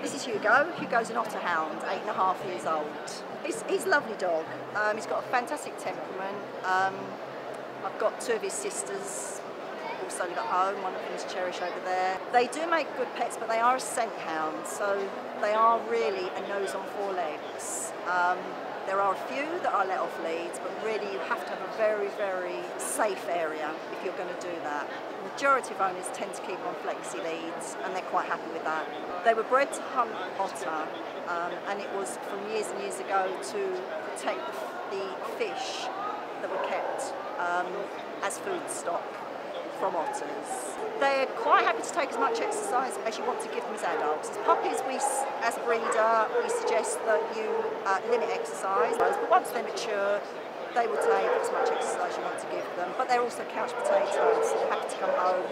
This is Hugo. Hugo's an otterhound, eight and a half years old. He's, he's a lovely dog. Um, he's got a fantastic temperament. Um, I've got two of his sisters also live at home. One of them is Cherish over there. They do make good pets, but they are a scent hound, so they are really a nose on four legs. Um, there are a few that are let off leads, but really you have to have a very, very safe area if you're going to do that. Majority of owners tend to keep on flexi leads, and they're quite happy with that. They were bred to hunt otter, um, and it was from years and years ago to protect the, the fish that were kept um, as food stock from otters. They're quite happy to take as much exercise as you want to give them as adults. As puppies, we, as a breeder, we suggest that you uh, limit exercise. But once they're mature, they will take as much exercise you want to give them. But they're also couch potatoes, happy to come home